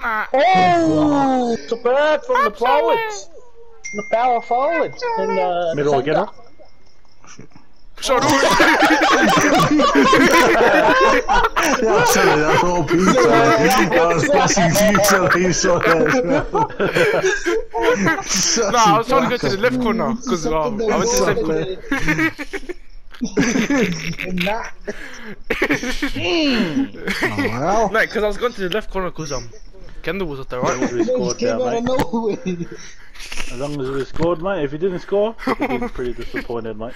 Nah. Oh, it's a bird from the forwards. The power forwards. And, uh, Middle again, huh? Sorry. Yeah, sorry, that's all pizza. I was passing to you till you saw that. nah, I was trying to go to the left corner because um, I went to the left corner. Nah. Oh, well. No, because I was going to the left corner because um, Kendall was at the As long as right. we scored Came there, mate. As long as we scored, mate. If you didn't score, you'd be pretty disappointed, mate.